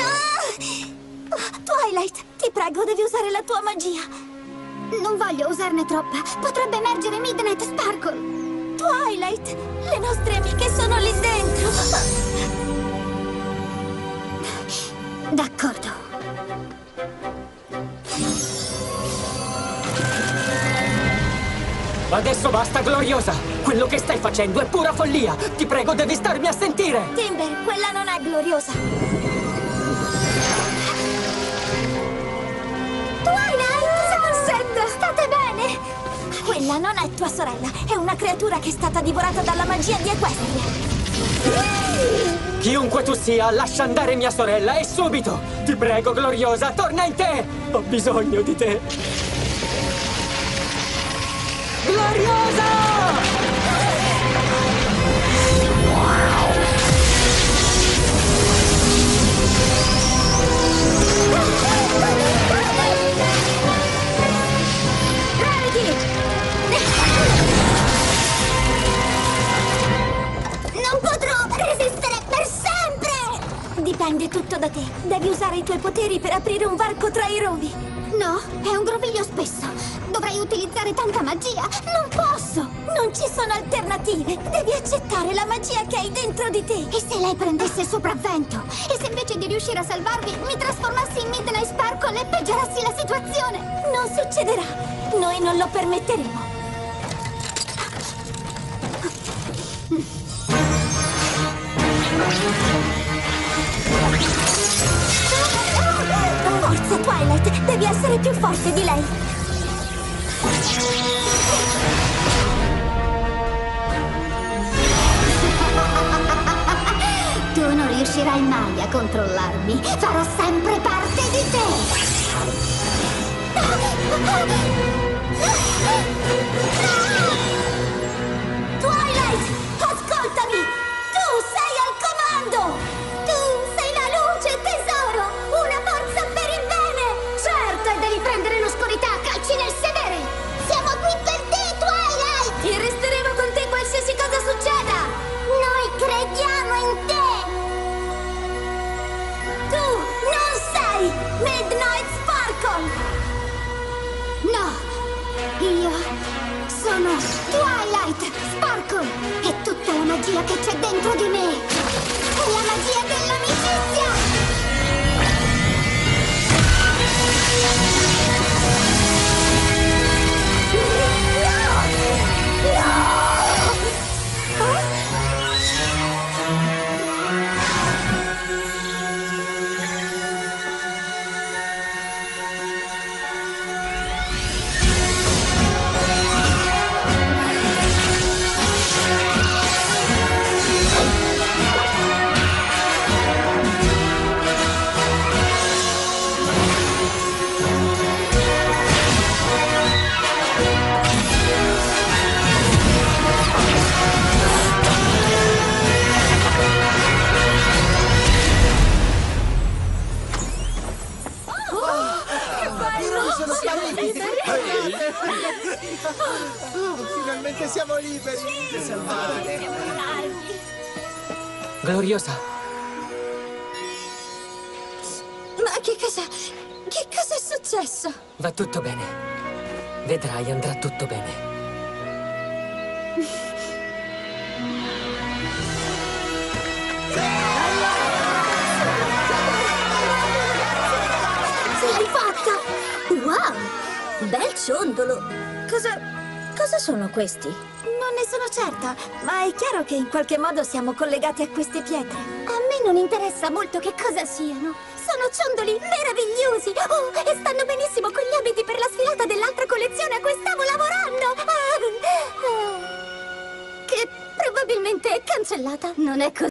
No! Twilight, ti prego, devi usare la tua magia. Non voglio usarne troppa. Potrebbe emergere Midnight Sparkle. Twilight, le nostre amiche sono lì dentro. D'accordo. Adesso basta, Gloriosa! Quello che stai facendo è pura follia! Ti prego, devi starmi a sentire! Timber, quella non è gloriosa. Tua sorella, è una creatura che è stata divorata dalla magia di Equestria. Chiunque tu sia, lascia andare mia sorella e subito! Ti prego, Gloriosa, torna in te! Ho bisogno di te! Gloriosa! Dipende tutto da te. Devi usare i tuoi poteri per aprire un varco tra i rovi. No, è un groviglio spesso. Dovrei utilizzare tanta magia. Non posso! Non ci sono alternative! Devi accettare la magia che hai dentro di te! E se lei prendesse sopravvento? E se invece di riuscire a salvarvi mi trasformassi in Midnight Sparkle e peggiorassi la situazione? Non succederà! Noi non lo permetteremo! Forza, Twilight! Devi essere più forte di lei! Tu non riuscirai mai a controllarmi. Farò sempre parte di te. Twilight! Twilight Sparkle. È tutta la magia che c'è dentro di me. È la magia dell'amicizia. Finalmente siamo liberi! Salvate! Gloriosa, Ma che cosa... che cosa è successo? va tutto bene. Vedrai, andrà tutto bene. Ce l'hai fatta! Wow! Bel ciondolo! Cosa... cosa sono questi? Non ne sono certa, ma è chiaro che in qualche modo siamo collegati a queste pietre. A me non interessa molto che cosa siano. Sono ciondoli meravigliosi. Oh, e stanno benissimo con gli abiti per la sfilata dell'altra collezione a cui stavo lavorando. Ah, ah, che probabilmente è cancellata. Non è così.